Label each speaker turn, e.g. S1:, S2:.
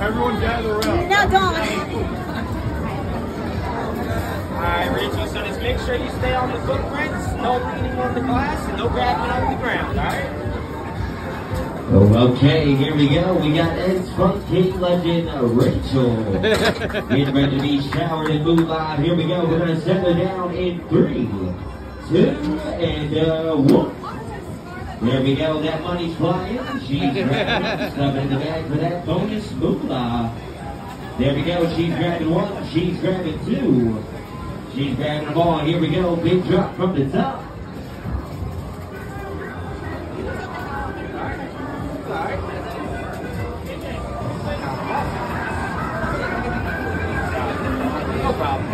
S1: Everyone gather around.
S2: Now don't.
S3: Alright, Rachel, so just make sure you stay on the footprints, no leaning on the glass, and no grabbing on the ground, alright?
S4: Oh, okay, here we go. We got Ed's Funk King legend Rachel. Getting ready to be showered and move live. Here we go. We're going to set her down in three, two, and uh, one. There we go. That money's flying. She's grabbing, stuffing in the bag for that bonus moolah. There we go. She's grabbing one. She's grabbing two. She's grabbing them all. Here we go. Big drop from the top.
S3: No problem.